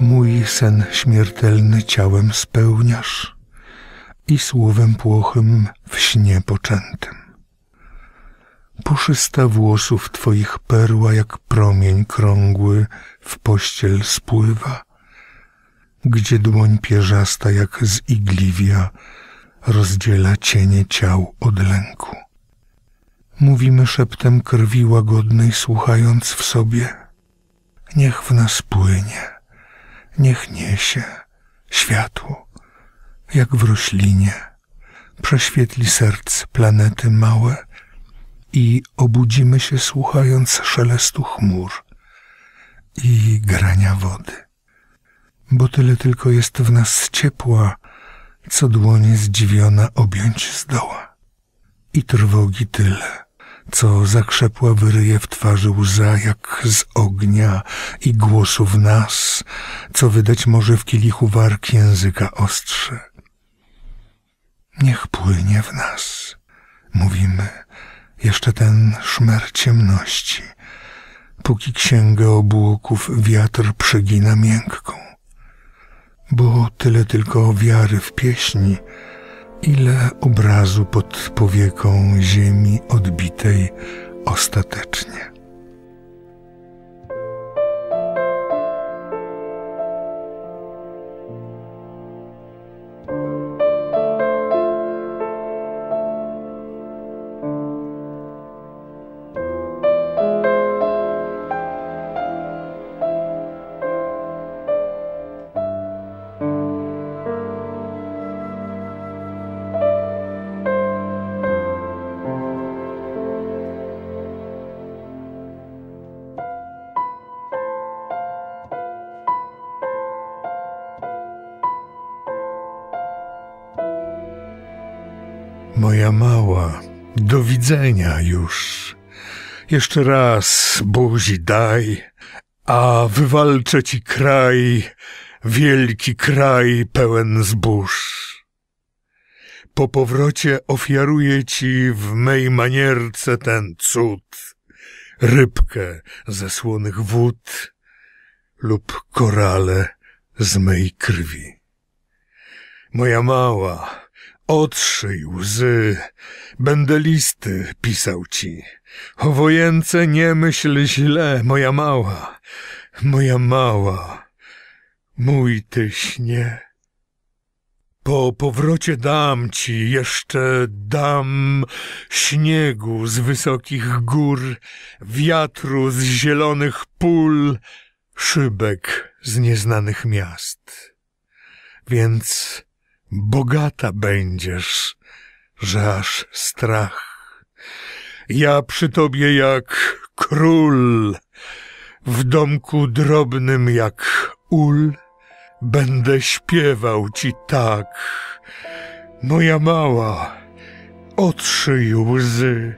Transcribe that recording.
Mój sen śmiertelny ciałem spełniasz i słowem płochym w śnie poczętym. Puszysta włosów twoich perła jak promień krągły w pościel spływa, gdzie dłoń pierzasta jak z igliwia rozdziela cienie ciał od lęku. Mówimy szeptem krwi łagodnej, słuchając w sobie. Niech w nas płynie, niech niesie światło, jak w roślinie, prześwietli serc planety małe i obudzimy się słuchając szelestu chmur i grania wody. Bo tyle tylko jest w nas ciepła, co dłoń zdziwiona objąć zdoła. I trwogi tyle, co zakrzepła wyryje w twarzy łza jak z ognia i głosu w nas, co wydać może w kielichu warg języka ostrze. Niech płynie w nas, mówimy, jeszcze ten szmer ciemności, póki księgę obłoków wiatr przegina miękką. Bo tyle tylko wiary w pieśni, ile obrazu pod powieką ziemi odbitej ostatecznie. Moja mała, do widzenia już. Jeszcze raz buzi daj, a wywalczę ci kraj, wielki kraj pełen zbóż. Po powrocie ofiaruję ci w mej manierce ten cud, rybkę ze słonych wód lub korale z mej krwi. Moja mała, Otrzyj łzy, będę listy pisał ci. O wojence nie myśl źle, moja mała, moja mała, mój ty śnie. Po powrocie dam ci, jeszcze dam śniegu z wysokich gór, wiatru z zielonych pól, szybek z nieznanych miast. Więc bogata będziesz, że aż strach. Ja przy tobie jak król, w domku drobnym jak ul, będę śpiewał ci tak. Moja mała, otrzyj łzy.